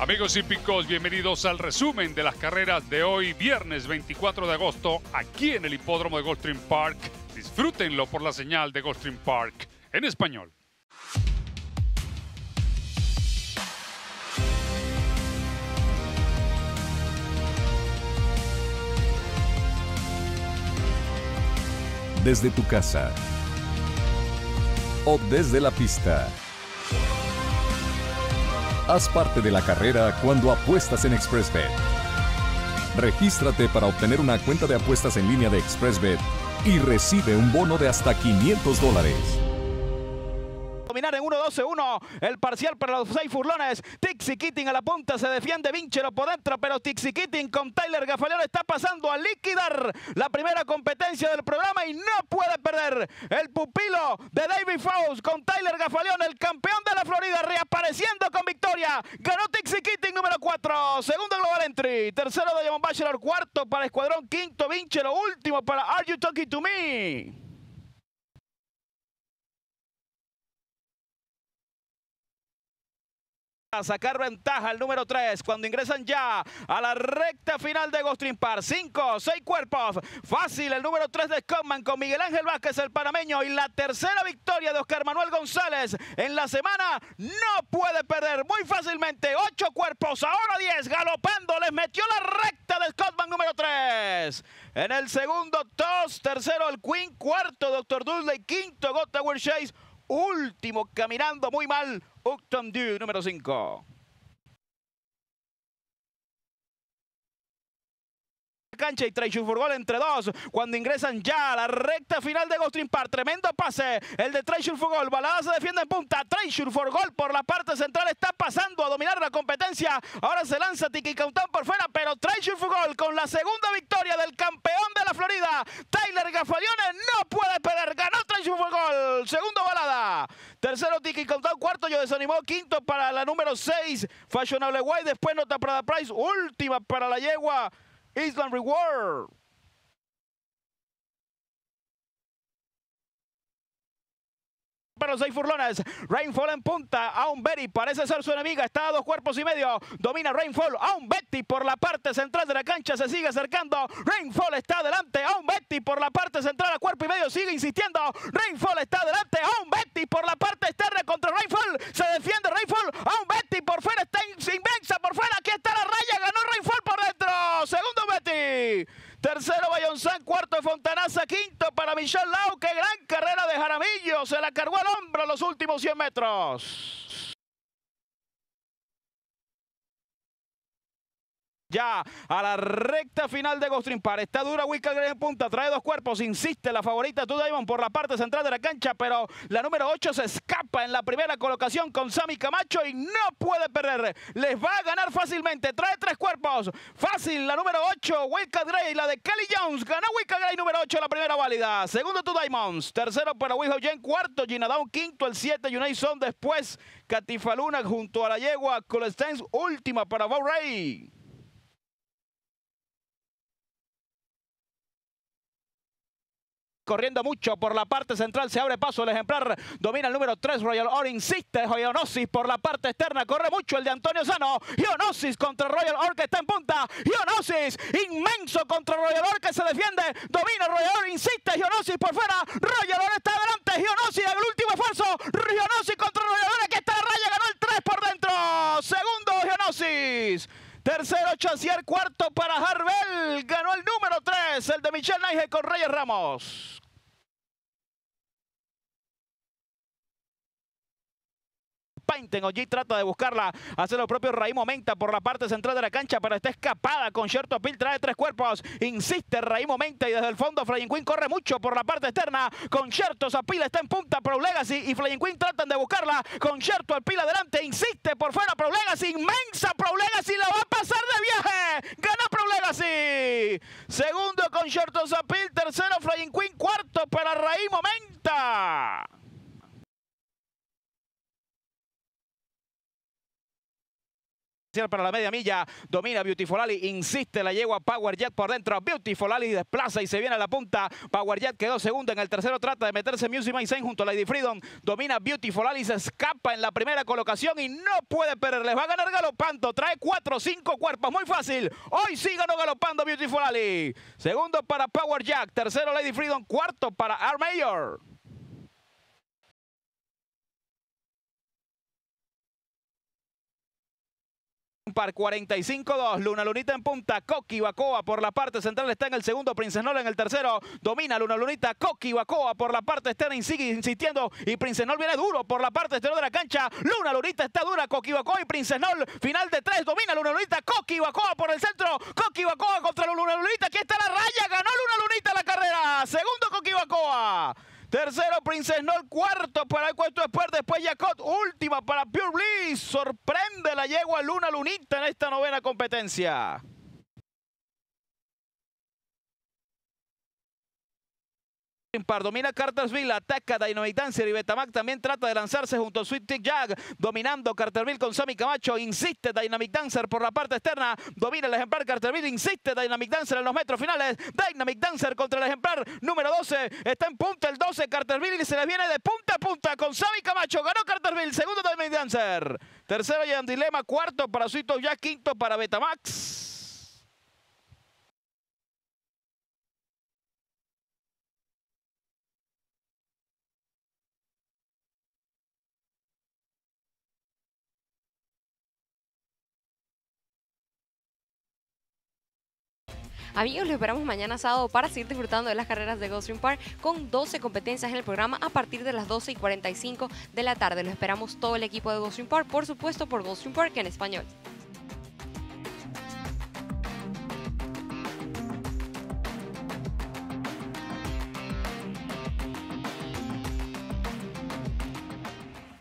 Amigos y picos, bienvenidos al resumen de las carreras de hoy, viernes 24 de agosto, aquí en el hipódromo de Gulfstream Park. Disfrútenlo por la señal de Gulfstream Park en español. Desde tu casa o desde la pista. Haz parte de la carrera cuando apuestas en ExpressBet. Regístrate para obtener una cuenta de apuestas en línea de ExpressBet y recibe un bono de hasta 500 dólares. Dominar en 1-12-1 el parcial para los seis furlones. Tixi Kitting a la punta, se defiende Vinchero por dentro, pero Tixi Kitting con Tyler Gafaleón está pasando a liquidar la primera competencia del programa y no puede perder. El pupilo de David Faust con Tyler Gafaleón, el campeón de la Florida, reapareciendo con victoria. Ganó Tixi Kitting número 4, segundo Global Entry, tercero Diamond Bachelor, cuarto para Escuadrón, quinto Vinchero, último para Are You Talking to Me? A sacar ventaja el número 3 cuando ingresan ya a la recta final de Ghost Park. 5, 6 cuerpos. Fácil el número 3 de Scottman con Miguel Ángel Vázquez, el panameño. Y la tercera victoria de Oscar Manuel González en la semana. No puede perder muy fácilmente. 8 cuerpos, ahora 10. Galopando, les metió la recta de Scottman número 3. En el segundo, Toss. Tercero, el Queen. Cuarto, Dr. Dudley. Quinto, Gottauer Chase. Último, caminando muy mal, Upton Dew, número 5. cancha y Trey Furgol entre dos cuando ingresan ya a la recta final de Ghosting Park. Tremendo pase el de Trey Furgol. Balada se defiende en punta. Trey Furgol por la parte central está pasando a dominar la competencia. Ahora se lanza Tiki Countdown por fuera, pero Trey Furgol con la segunda victoria del campeón de la Florida, Tyler Gafalione, no puede perder. Ganó Trey Furgol. Segundo balada. Tercero Tiki Countdown. Cuarto yo desanimó. Quinto para la número 6, Fashionable White. Después nota para Price. Última para la yegua. Island Reward. Los seis furlones. Rainfall en punta. Aún Betty parece ser su enemiga. Está a dos cuerpos y medio. Domina Rainfall. Aún Betty por la parte central de la cancha se sigue acercando. Rainfall está adelante. Aún Betty por la parte central a cuerpo y medio sigue insistiendo. Rainfall está adelante. Aún Betty por la parte externa contra Rainfall. Se defiende Rainfall. Aún Betty por fuera está inmensa por fuera. Aquí está la raya. Ganó Rainfall por dentro. Segundo Betty. Tercero Bayonzán, cuarto Fontanaza, quinto para Michelle Lau. Qué gran carrera de Jaramillo. Se la cargó al hombro los últimos 100 metros. Ya a la recta final de Ghost Park. Está dura Wicca en punta. Trae dos cuerpos. Insiste la favorita Tu Diamond por la parte central de la cancha. Pero la número 8 se escapa en la primera colocación con Sammy Camacho y no puede perder. Les va a ganar fácilmente. Trae tres cuerpos. Fácil la número 8. Wicca Gray. La de Kelly Jones. Ganó Wicca Gray número 8 la primera válida. Segundo Tu Diamonds. Tercero para Wijo Jen. Cuarto Gina Down. Quinto el 7 Unison. Después Catifaluna junto a la yegua Colestens. Última para Bow Ray. Corriendo mucho por la parte central, se abre paso el ejemplar, domina el número 3, Royal Or, insiste Ionosis por la parte externa, corre mucho el de Antonio Sano, Ionosis contra Royal Or que está en punta, Ionosis, inmenso contra Royal Or que se defiende, domina Royal Or, insiste Ionosis por fuera, Royal Or está adelante, Ionosis el último esfuerzo, Ionosis contra Royal Or, que está la raya, ganó el 3 por dentro, segundo Ionosis. Tercero, Chancier. Cuarto para Harbel. Ganó el número 3, el de Michel Naige con Reyes Ramos. Painten. Allí trata de buscarla. Hace lo propio Raí Momenta por la parte central de la cancha, pero está escapada con Sherto Pil. Trae tres cuerpos. Insiste Raí Momenta y desde el fondo Flying Queen corre mucho por la parte externa. Con Sherto Zapila está en punta. Pro Legacy y Flying Queen tratan de buscarla. Con Sherto al adelante. Insiste por fuera Pro Legacy. Inmensa Pro Legacy. La va a pasar de viaje. Gana Pro Legacy. Segundo Sherto Zapil. Tercero Flying Queen. Cuarto para Raí Momenta. Para la media milla, domina Beautiful Ali, insiste la yegua Power Jet por dentro, Beautiful Ali desplaza y se viene a la punta, Power Jet quedó segundo en el tercero, trata de meterse Music Mason junto a Lady Freedom, domina Beautiful Ali, se escapa en la primera colocación y no puede perder, les va a ganar galopando, trae cuatro o cinco cuerpos, muy fácil, hoy sí ganó galopando Beautiful Ali, segundo para Power Jack, tercero Lady Freedom, cuarto para R. par 45-2. Luna Lunita en punta. Coqui Bacoa por la parte central está en el segundo. Princess Nol en el tercero. Domina Luna Lunita. Coqui Bacoa por la parte externa. Sigue insistiendo. Y Princess Nol viene duro por la parte exterior de la cancha. Luna Lunita está dura. Coqui Bacoa y Princess Nol. Final de tres. Domina Luna Lunita. Coqui Bacoa por el centro. Coqui Bacoa contra Luna Lunita. Aquí está la raya. Ganó Luna Lunita la carrera. Segundo Coqui Bacoa. Tercero, Princess Nol. Cuarto para el cuarto después. Después Jacot. Última para Pure Bliss. Sorprende la yegua Luna Lunita en esta novena competencia. Par, domina Cartersville, ataca Dynamic Dancer y Betamac también trata de lanzarse junto a Sweet Tick Jag, dominando Carterville con Sammy Camacho, insiste Dynamic Dancer por la parte externa, domina el ejemplar Carterville, insiste Dynamic Dancer en los metros finales, Dynamic Dancer contra el ejemplar número 12, está en punta el 12 Carterville y se le viene de punta a punta con Sammy Camacho, ganó Carterville, segundo Dynamic Dancer, tercero en Dilema, cuarto para Sweet Tick quinto para Betamax. Amigos, los esperamos mañana sábado para seguir disfrutando de las carreras de Gulfstream Park con 12 competencias en el programa a partir de las 12 y 45 de la tarde. Los esperamos todo el equipo de Gulfstream Park, por supuesto por Gulfstream Park en español.